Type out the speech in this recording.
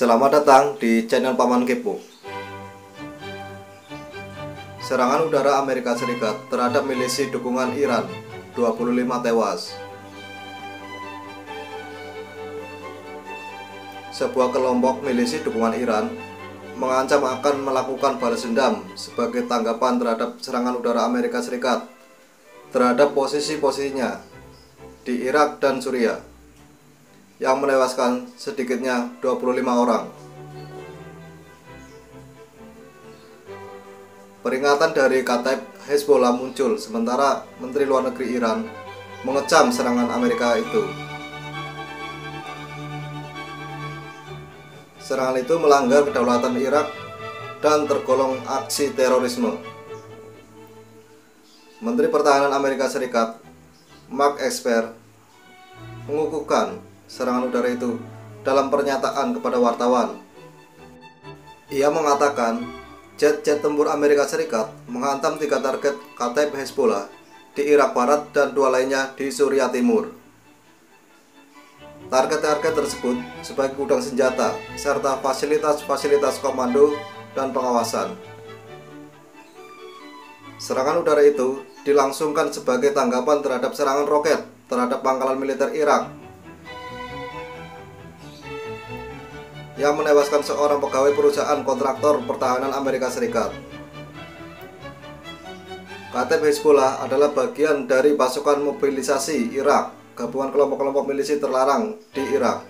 Selamat datang di channel Paman Kepo. Serangan udara Amerika Serikat terhadap milisi dukungan Iran, 25 tewas. Sebuah kelompok milisi dukungan Iran mengancam akan melakukan balas dendam sebagai tanggapan terhadap serangan udara Amerika Serikat terhadap posisi-posisinya di Irak dan Suriah yang menewaskan sedikitnya 25 orang. Peringatan dari Kataib Hezbollah muncul sementara Menteri Luar Negeri Iran mengecam serangan Amerika itu. Serangan itu melanggar kedaulatan Irak dan tergolong aksi terorisme. Menteri Pertahanan Amerika Serikat Mark Esper mengukuhkan serangan udara itu dalam pernyataan kepada wartawan. Ia mengatakan jet-jet tempur Amerika Serikat menghantam tiga target Kataib Hezbollah di Irak Barat dan dua lainnya di Suriah Timur. Target-target tersebut sebagai gudang senjata serta fasilitas-fasilitas komando dan pengawasan. Serangan udara itu dilangsungkan sebagai tanggapan terhadap serangan roket terhadap pangkalan militer Irak yang menewaskan seorang pegawai perusahaan kontraktor pertahanan Amerika Serikat. Katib Hezbollah adalah bagian dari pasukan mobilisasi Irak gabungan kelompok-kelompok milisi terlarang di Irak.